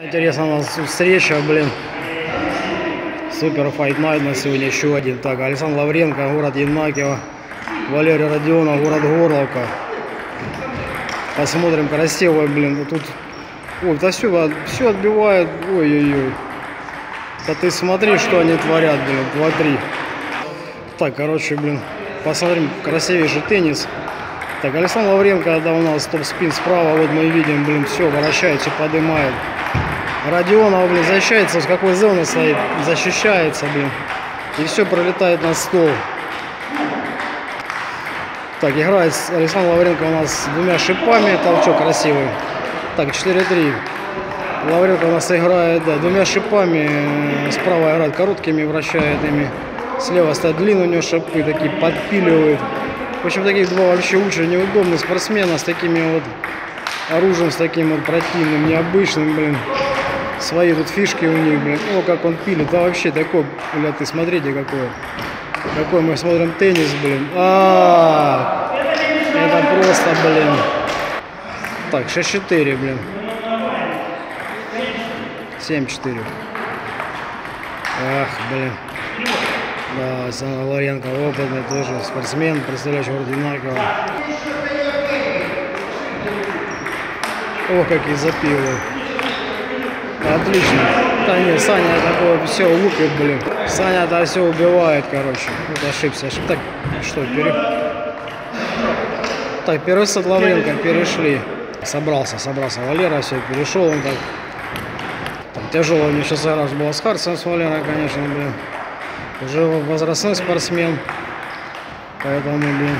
Интересно у нас встреча, блин. Супер файт найт на сегодня еще один. Так, Александр Лавренко, город Янакиево. Валерий Родионов, город Горловка. Посмотрим, красиво, блин. Тут, ой, да все, все отбивает. Ой-ой-ой. Да ты смотри, что они творят, блин, смотри. Так, короче, блин, посмотрим, красивейший теннис. Так, Александр Лавренко, да, у нас топ-спин справа, вот мы видим, блин, все, вращается, поднимает. Родионов, блин, защищается, с какой зоны стоит, защищается, блин. И все пролетает на стол. Так, играет Александр Лавренко у нас двумя шипами, толчок красивый. Так, 4-3. Лавренко у нас играет, да, двумя шипами. Справа играет короткими, вращает ими. Слева стоят длинные у него шипы, такие подпиливают. В общем, таких два вообще очень неудобных спортсмена с такими вот оружием, с таким вот противным, необычным, блин. Свои тут фишки у них, блин. О, как он пилит. Да вообще такой, бля, ты смотрите какой. Какой мы смотрим теннис, блин. А, -а, -а. это просто, блин. Так, 6-4, блин. 7-4. Ах, блин. Да, Сан Ларенко опытный тоже спортсмен, представляющий город Янакиево. О, какие запилы. Отлично. Да нет, Саня такое все лупит, блин. Саня это все убивает, короче. Вот ошибся, ошибся. Так, что, пере... Так, первый сет Лавренко перешли. Собрался, собрался. Валера все, перешел он так. так тяжело у него сейчас раз было с Харсом, с Валерой, конечно, блин. Уже возрастной спортсмен. Поэтому, блин,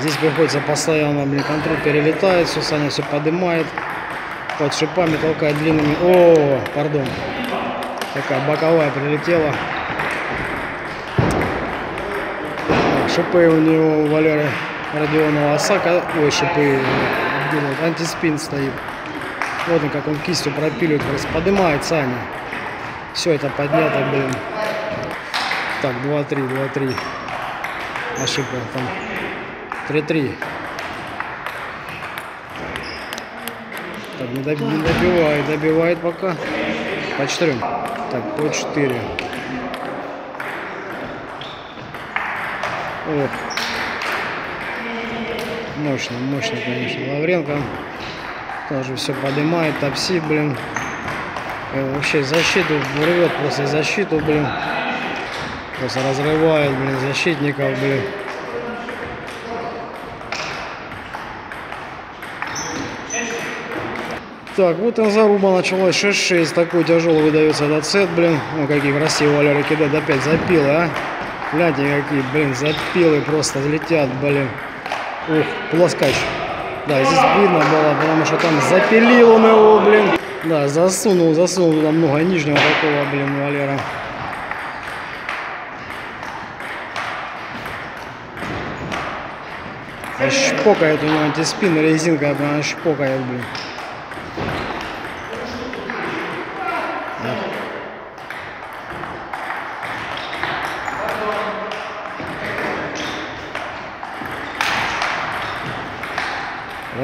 здесь приходится постоянно, блин, контроль перелетает, все, Саня все поднимает под шипами толкает длинными. О, пардон. Такая боковая прилетела. Шипы у него у Валеры Родионова Осака. Ой, шипы. Антиспин стоит. Вот он, как он кистью пропиливает. Поднимает Саня. Все это поднято, блин. Так, 2-3, 2-3. Ошибка там. 3-3. Так, не, доб не добивает, добивает пока. По четырем. Так, по четыре. Ох. Мощно, мощно, конечно. Лавренко тоже все поднимает, топси, блин. И вообще защиту рвет просто защиту, блин. Просто разрывает, блин, защитников, блин. Так, вот он заруба началась 6-6. Такой тяжелый выдается этот сет, блин. Ну, какие красивые Валера кидает. Опять запилы, а. Гляньте, какие, блин, запилы просто летят, блин. Ух, плоскач. Да, здесь видно было, потому что там запилил он его, блин. Да, засунул, засунул туда много нижнего такого, блин, Валера. Шпокает у него антиспин, резинка прям шпокает, блин.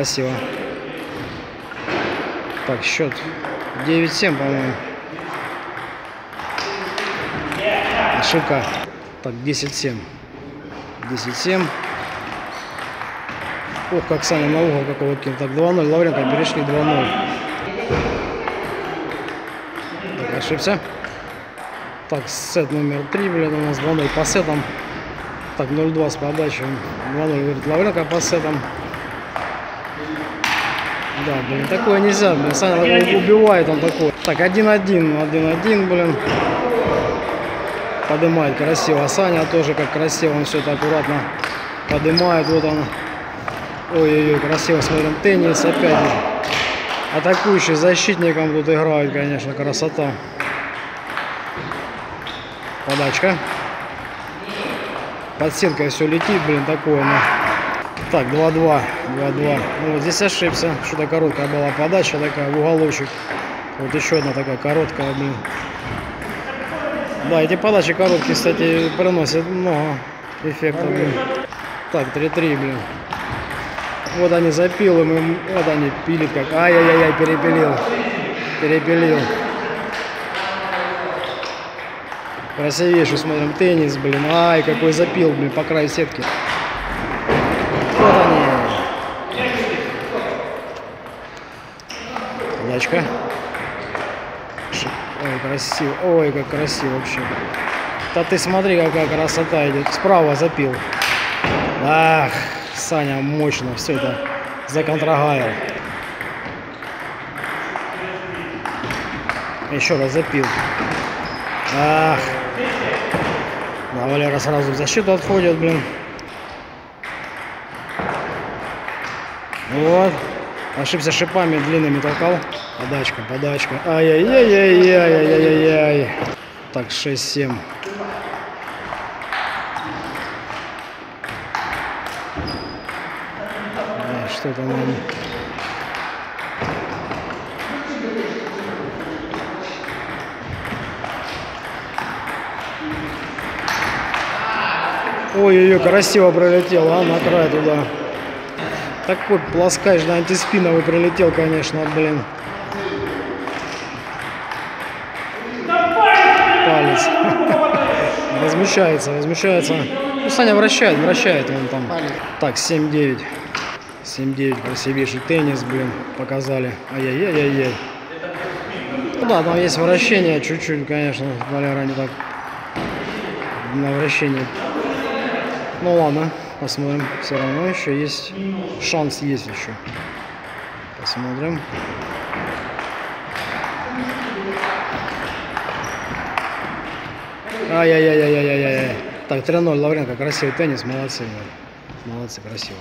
Красиво. Так, счет 9-7, по-моему. Ошибка. Так, 10-7. 10-7. Ох, как Саня на угол какого кинул. Так, 2-0. Лавренко перешли 2-0. Так, ошибся. Так, сет номер 3, блин, у нас 2-0 по сетам. Так, 0-2 с подачи. 2-0, говорит, Лавренко по сетам. Да, блин, такое нельзя, блин, Саня убивает он такой. Так, 1-1, 1-1, блин. Поднимает красиво. Саня тоже как красиво, он все это аккуратно поднимает. Вот он. Ой-ой-ой, красиво смотрим. Теннис опять. Атакующий защитником тут играет, конечно, красота. Подачка. Под стенкой все летит, блин, такое. Ну. Так, 2-2. 2-2. Ну, вот здесь ошибся. Что-то короткая была подача такая в уголочек. Вот еще одна такая короткая, блин. Да, эти подачи короткие, кстати, приносят много эффекта, блин. Так, 3-3, блин. Вот они запилы, мы, вот они пилят как. Ай-яй-яй, перепилил. перепилил. Красивейший, смотрим, теннис, блин. Ай, какой запил, блин, по краю сетки. Вот они. Подачка. Ой, красиво. Ой, как красиво вообще. Да ты смотри, какая красота идет. Справа запил. Ах, Саня мощно все это законтрагаил. Еще раз запил. Ах. Да, Валера сразу в защиту отходит, блин. Вот. Ошибся шипами длинными толкал. Подачка, подачка. Ай-яй-яй-яй-яй-яй-яй-яй. Так, 6-7. Что там? Ой-ой-ой, красиво пролетел, а, на край туда. Такой плоскач, да, антиспиновый прилетел, конечно, блин. Палец. Возмущается, возмущается. Ну, Саня вращает, вращает он там. Так, 7-9. 7-9, красивейший теннис, блин, показали. Ай-яй-яй-яй-яй. Ну да, там есть вращение, чуть-чуть, конечно, Валера не так на вращение ну ладно, посмотрим. Все равно еще есть шанс есть еще. Посмотрим. Ай-яй-яй-яй-яй-яй. Так, 3-0, Лавренко, красивый теннис, молодцы. Молодцы, красиво.